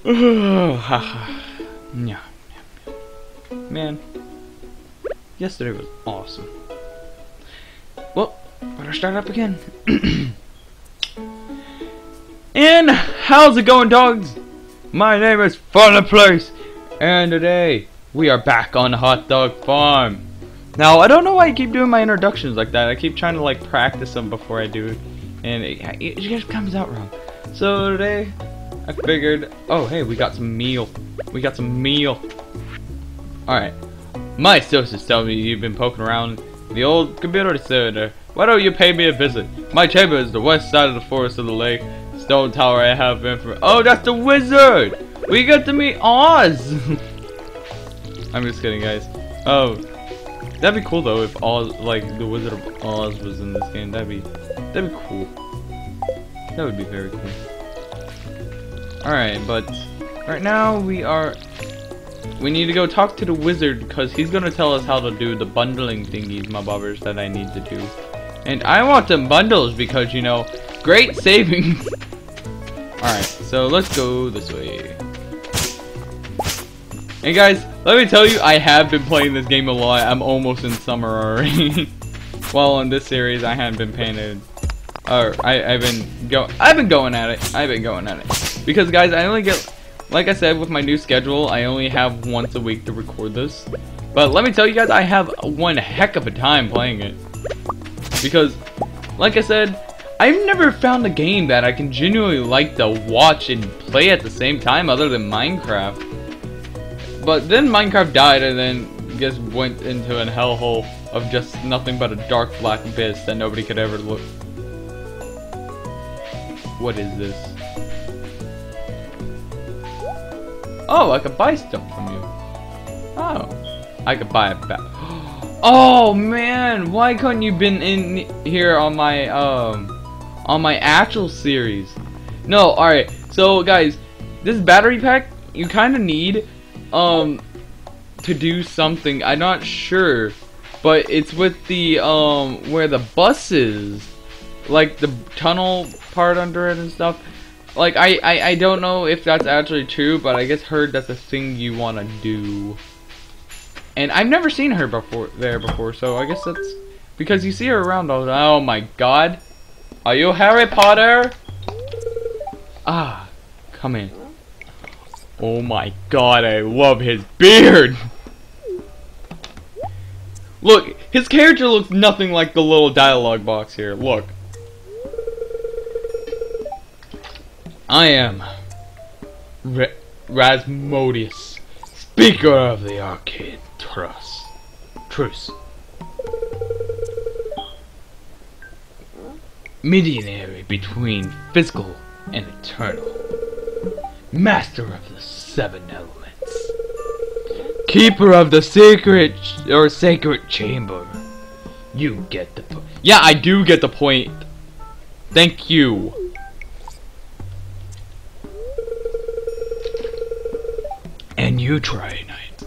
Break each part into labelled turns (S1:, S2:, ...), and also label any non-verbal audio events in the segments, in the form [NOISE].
S1: [SIGHS] yeah. Man, yesterday was awesome. Well, better start up again. [CLEARS THROAT] and how's it going, dogs? My name is Fun Place, and today we are back on Hot Dog Farm. Now, I don't know why I keep doing my introductions like that. I keep trying to like practice them before I do it, and it, it just comes out wrong. So today, I figured, oh hey, we got some meal. We got some meal. Alright. My sources tell me you've been poking around the old community center. Why don't you pay me a visit? My chamber is the west side of the forest of the lake. Stone tower I have been for- Oh, that's the wizard! We get to meet Oz! [LAUGHS] I'm just kidding, guys. Oh, that'd be cool though if Oz, like, the Wizard of Oz was in this game. That'd be, that'd be cool. That would be very cool. Alright, but right now we are we need to go talk to the wizard because he's gonna tell us how to do the bundling thingies, my bobbers, that I need to do. And I want them bundles because you know, great [LAUGHS] savings. Alright, so let's go this way. And guys, let me tell you, I have been playing this game a lot. I'm almost in summer already. [LAUGHS] While in this series, I haven't been painted. Or I, I've been go. I've been going at it. I've been going at it. Because guys, I only get, like I said, with my new schedule, I only have once a week to record this. But let me tell you guys, I have one heck of a time playing it. Because, like I said, I've never found a game that I can genuinely like to watch and play at the same time other than Minecraft. But then Minecraft died and then just went into an hellhole of just nothing but a dark black abyss that nobody could ever look. What is this? Oh, I could buy stuff from you. Oh, I could buy a bat. [GASPS] Oh man, why couldn't you been in here on my um on my actual series? No, all right. So guys, this battery pack you kind of need um to do something. I'm not sure, but it's with the um where the bus is, like the tunnel part under it and stuff. Like I, I I don't know if that's actually true, but I guess heard that's a thing you want to do. And I've never seen her before there before, so I guess that's because you see her around all the. Oh my god. Are you Harry Potter? Ah, come in. Oh my god, I love his beard! Look, his character looks nothing like the little dialogue box here. Look. I am Ra Rasmodius, Speaker of the Arcane Trust. Truce. Medianary between physical and eternal. Master of the seven elements. Keeper of the secret or sacred chamber. You get the point. Yeah, I do get the point. Thank you. You try night.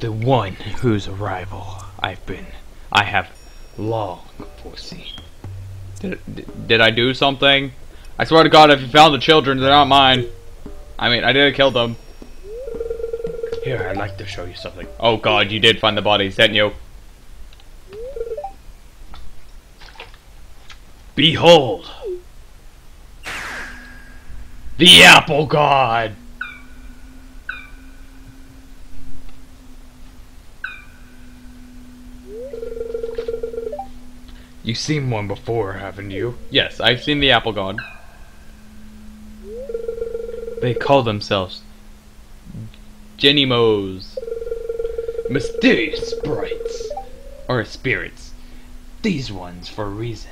S1: The one whose arrival I've been, I have long foreseen. Did, did, did I do something? I swear to God, if you found the children, they're not mine. I mean, I didn't kill them. Here, I'd like to show you something. Oh God, you did find the bodies, didn't you? Behold! The Apple God! You've seen one before, haven't you? Yes, I've seen the Apple God. They call themselves Junimos. Mysterious sprites. Or spirits. These ones, for a reason.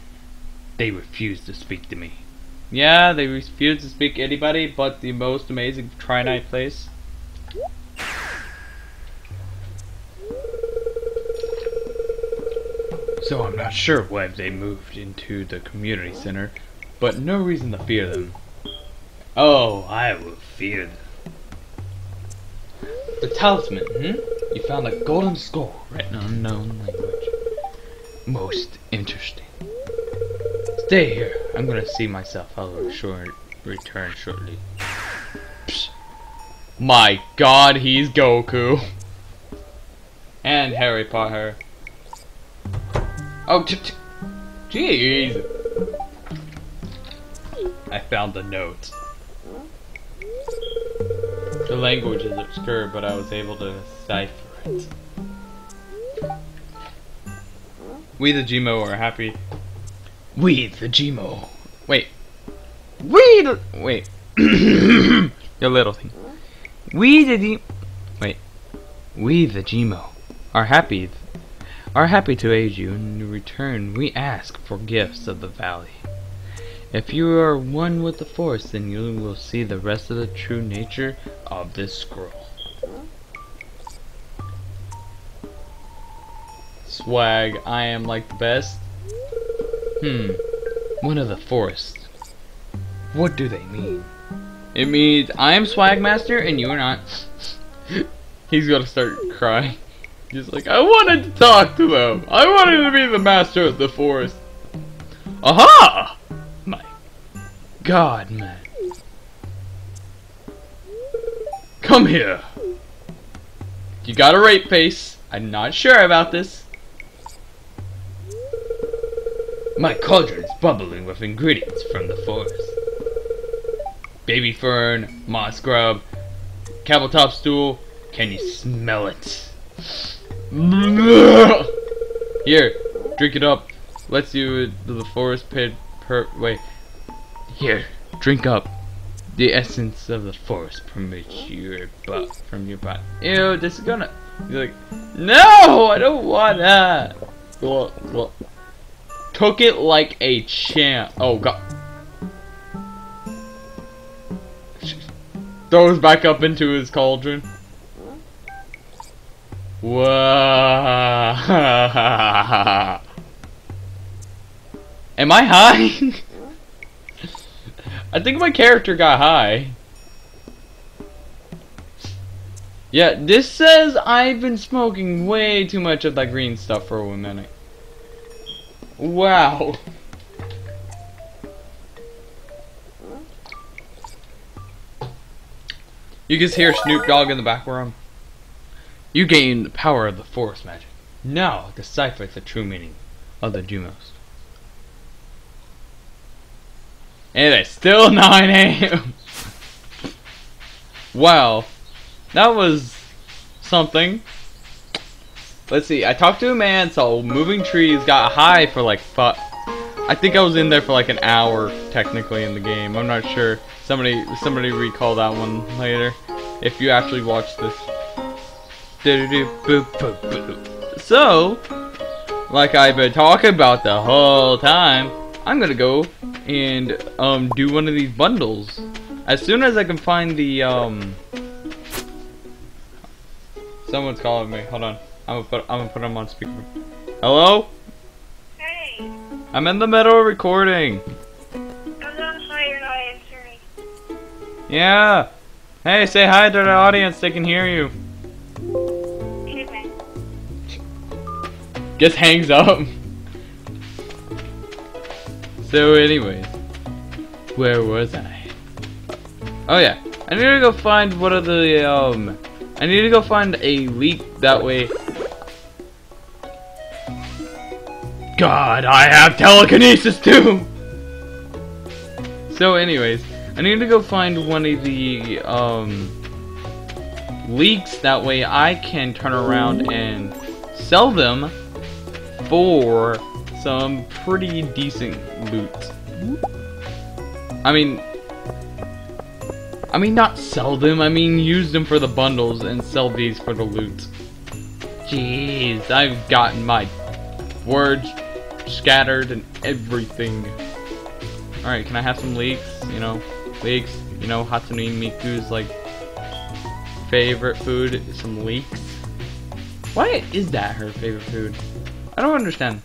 S1: They refuse to speak to me. Yeah, they refuse to speak to anybody but the most amazing Finiteplace. So I'm not sure why they moved into the community center, but no reason to fear them. Oh, I will fear them. The talisman, hmm? You found a golden skull written in unknown language. Most interesting. Stay here. I'm gonna see myself. I'll short return shortly. Psh. My god, he's Goku. [LAUGHS] And Harry Potter. Oh, jeez. I found the note. The language is obscure, but I was able to decipher it. We the Gmo are happy. We the Gmo. Wait. We the wait. [COUGHS] Your little thing. We the G wait. We the Gmo are happy are happy to aid you. In return, we ask for gifts of the valley. If you are one with the forest, then you will see the rest of the true nature of this scroll. Swag, I am like the best. Hmm, one of the Force. What do they mean? It means I am Swag Master and you are not. [LAUGHS] He's gonna start crying. He's like, I wanted to talk to them. I wanted to be the master of the forest. Aha! My God, man. Come here. You got a rape face. I'm not sure about this. My cauldron is bubbling with ingredients from the forest. Baby fern, moss grub, camel stool. Can you smell it? Here, drink it up. Let's you the forest pit per wait. Here, drink up. The essence of the forest permits your butt from your butt. Ew, this is gonna You're like No, I don't want that. Well, well took it like a champ. Oh god. Throws back up into his cauldron. Whoa. [LAUGHS] Am I high? [LAUGHS] I think my character got high. Yeah, this says I've been smoking way too much of that green stuff for a minute. Wow. You can hear Snoop Dogg in the background. You gain the power of the forest magic. Now decipher the true meaning of the Junimos. And it's still [LAUGHS] 9 a.m. wow. That was something. Let's see. I talked to a man, saw moving trees, got high for like fu I think I was in there for like an hour technically in the game. I'm not sure. Somebody somebody recall that one later. If you actually watch this. So, like I've been talking about the whole time, I'm gonna go and um do one of these bundles. As soon as I can find the um Someone's calling me. Hold on. I'm gonna put I'm gonna put him on speaker. Hello?
S2: Hey.
S1: I'm in the middle of recording.
S2: I'm not sorry you're not answering.
S1: Yeah. Hey, say hi to the audience. They can hear you. Just hangs up. So, anyways, where was I? Oh yeah, I need to go find one of the um. I need to go find a leek that way. God, I have telekinesis too. So, anyways, I need to go find one of the um leeks that way I can turn around and sell them for some pretty decent loot. I mean, I mean not sell them, I mean use them for the bundles and sell these for the loot. Jeez, I've gotten my words scattered and everything. Alright, can I have some leeks? You know, leeks, you know, Hatsune Miku's like favorite food, some leeks. Why is that her favorite food? I don't understand.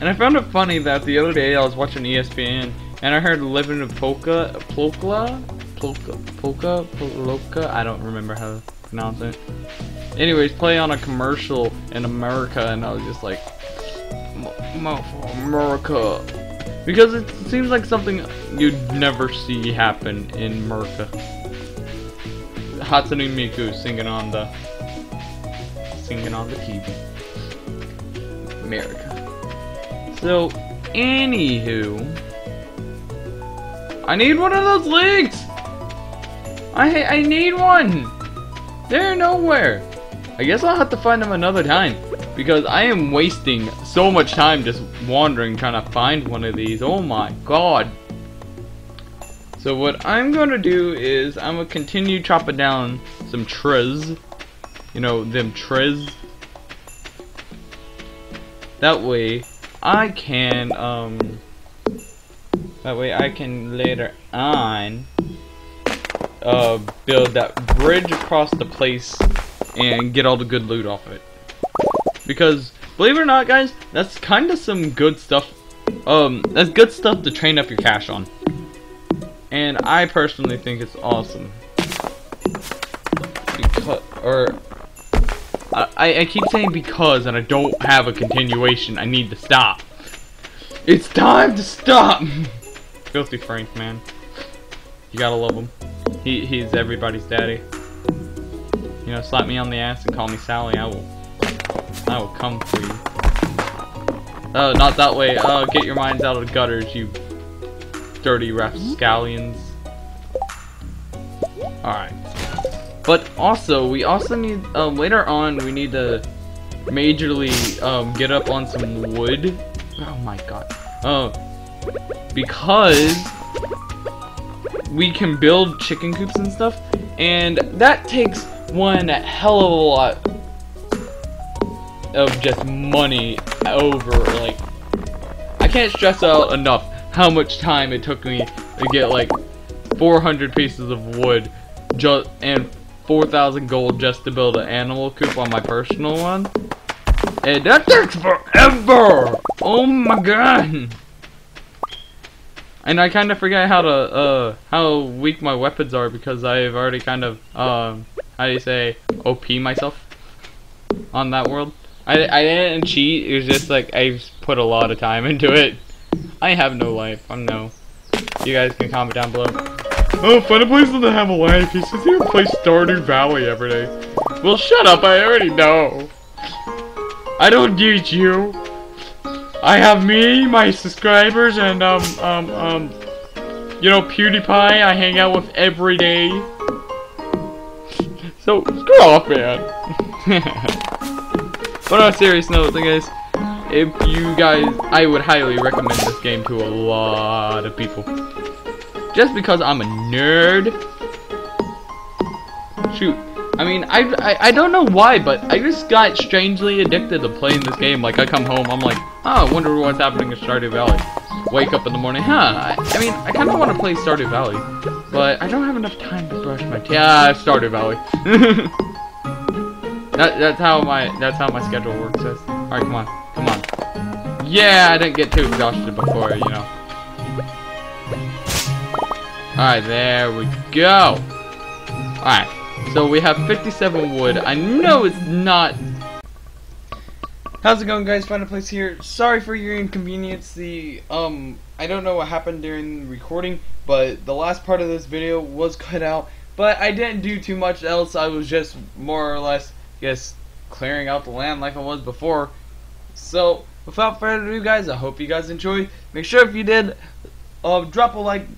S1: And I found it funny that the other day I was watching ESPN and I heard Living in Polka, Polka, Polka, Polka, Polka, I don't remember how to pronounce it. Anyways, play on a commercial in America and I was just like, America. Because it seems like something you'd never see happen in Merca. Hatsune Miku singing on the singing on the TV. America. So, anywho, I need one of those links. I I need one. They're nowhere. I guess I'll have to find them another time because I am wasting so much time just wandering trying to find one of these. Oh my god. So what I'm gonna do is I'm gonna continue chopping down some trees. You know, them trees. That way I can um that way I can later on uh build that bridge across the place and get all the good loot off of it. Because believe it or not guys, that's kind of some good stuff. Um that's good stuff to train up your cash on. And I personally think it's awesome. Because or I, I keep saying because and I don't have a continuation. I need to stop. It's time to stop! [LAUGHS] Filthy Frank, man. You gotta love him. He, he's everybody's daddy. You know, slap me on the ass and call me Sally. I will, I will come for you. Oh, not that way. Oh, get your minds out of the gutters, you dirty rapscallions. Alright. But also, we also need, um, later on, we need to majorly, um, get up on some wood. Oh my god. Oh. Because we can build chicken coops and stuff, and that takes one hell of a lot of just money over, like, I can't stress out enough how much time it took me to get, like, 400 pieces of wood just and 4,000 gold just to build an animal coop on my personal one. And that takes forever! Oh my god! And I kind of forget how to, uh, how weak my weapons are because I've already kind of, um, how do you say, OP myself on that world. I, I didn't cheat, it was just like, I've put a lot of time [LAUGHS] into it. I have no life, I'm no. You guys can comment down below. Oh, Funny Place doesn't have a life, he says he play Stardew Valley every day. Well, shut up, I already know. I don't need you. I have me, my subscribers, and, um, um, um, you know, PewDiePie I hang out with every day. So, screw off, man. [LAUGHS] but on a serious note, guys, if you guys, I would highly recommend this game to a lot of people. Just because I'm a nerd. Shoot. I mean, I, I, I don't know why, but I just got strangely addicted to playing this game. Like, I come home, I'm like, oh, I wonder what's happening in Stardew Valley. Wake up in the morning, huh, I, I mean, I kind of want to play Stardew Valley, but I don't have enough time to brush my teeth. Yeah, Stardew Valley. [LAUGHS] that, that's how my, that's how my schedule works. Alright, come on, come on. Yeah, I didn't get too exhausted before, you know. Alright, there we go. Alright. So we have 57 wood. I know it's not... How's it going guys? Find a place here. Sorry for your inconvenience. The, um, I don't know what happened during the recording, but the last part of this video was cut out. But I didn't do too much else. I was just more or less, just clearing out the land like I was before. So, without further ado guys, I hope you guys enjoyed. Make sure if you did, uh, drop a like,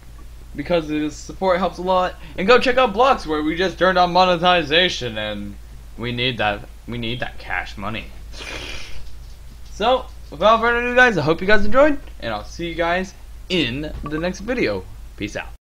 S1: because the support helps a lot. And go check out Blocks where we just turned on monetization and we need that we need that cash money. So, without further ado guys, I hope you guys enjoyed and I'll see you guys in the next video. Peace out.